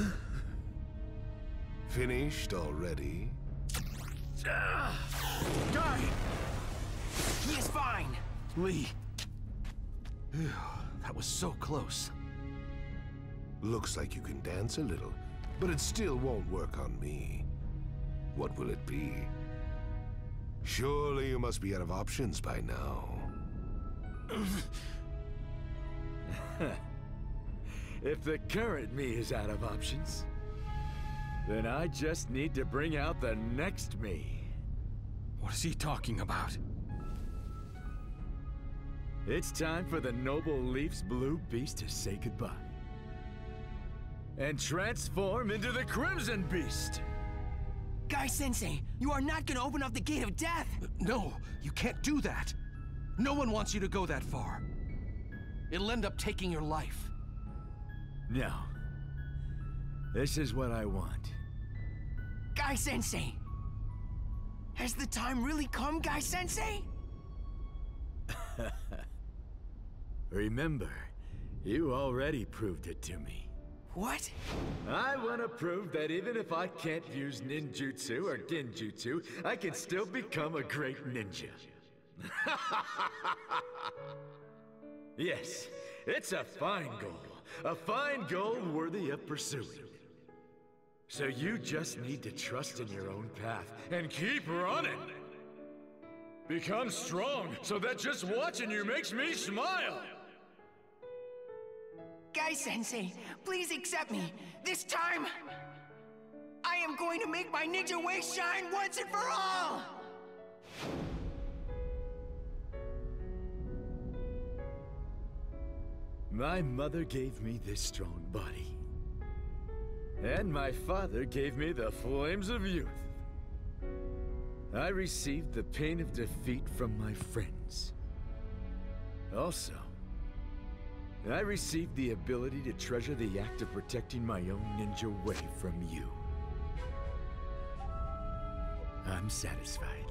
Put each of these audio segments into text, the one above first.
Finished already? Ah! Guy! He is fine! Lee. That was so close. Looks like you can dance a little, but it still won't work on me. What will it be? Surely you must be out of options by now. if the current me is out of options, then I just need to bring out the next me. What is he talking about? It's time for the Noble Leaf's blue beast to say goodbye. And transform into the Crimson Beast! Guy Sensei, you are not gonna open up the gate of death! Uh, no, you can't do that. No one wants you to go that far. It'll end up taking your life. No. This is what I want. Guy Sensei! Has the time really come, Guy Sensei? Remember, you already proved it to me. What? I want to prove that even if I can't use ninjutsu or genjutsu, I can still become a great ninja. yes, it's a fine goal. A fine goal worthy of pursuing. So you just need to trust in your own path and keep running. Become strong so that just watching you makes me smile. Guy Sensei, please accept me. This time, I am going to make my ninja way shine once and for all! My mother gave me this strong body. And my father gave me the flames of youth. I received the pain of defeat from my friends. Also, I received the ability to treasure the act of protecting my own ninja way from you. I'm satisfied.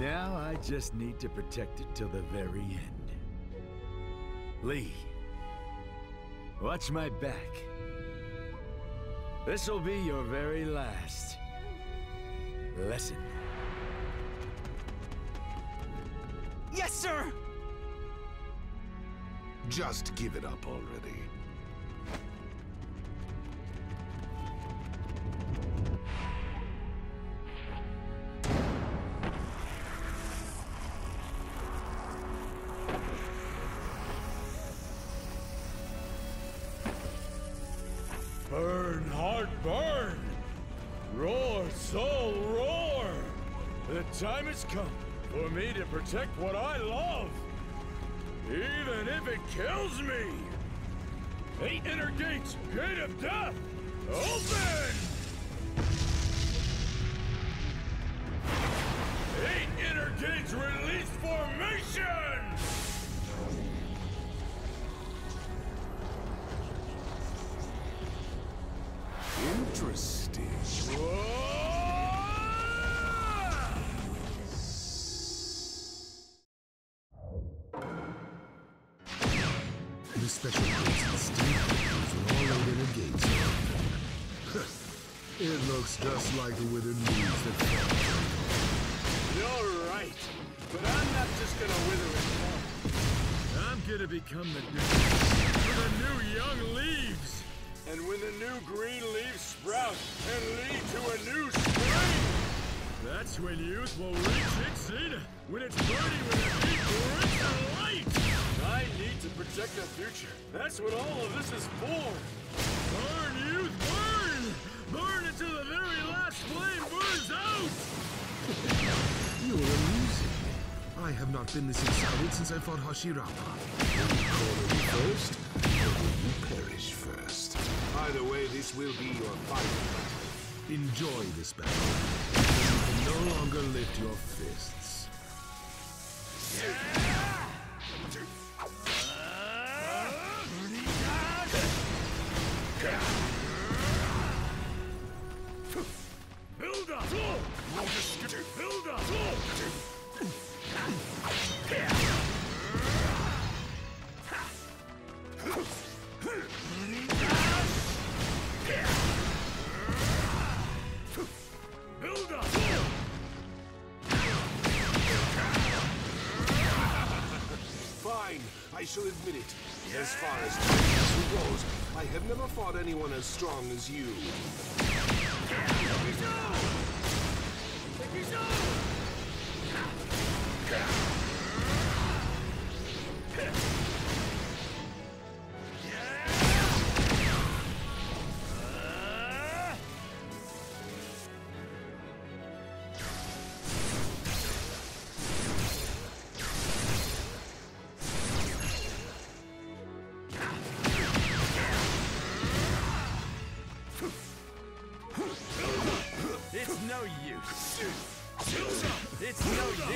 Now I just need to protect it till the very end. Lee, watch my back. This'll be your very last lesson. Yes, sir! Just give it up already. Roar, soul, roar! The time has come for me to protect what I love! Even if it kills me! Eight inner gates, gate of death! Open! Eight inner gates, release formation! The special gates and steam engines with all inner gates are open. it looks just like the withered news that fell. You're right, but I'm not just gonna wither it all. I'm gonna become the new, the new young leaves. And when the new green leaves sprout and lead to a new spring, that's when youth will reach its zenith, when it's burning with a deep crimson light. I need to protect the future. That's what all of this is for. Burn, youth, burn! Burn until the very last flame burns out! You're amusing. I have not been this excited since I fought Hashirama. Will you corner me first, or will you perish first? Either way, this will be your final battle. Enjoy this battle. Shall admit it. As far as Taijutsu goes, I have never fought anyone as strong as you.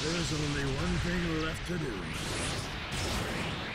There's only one thing left to do.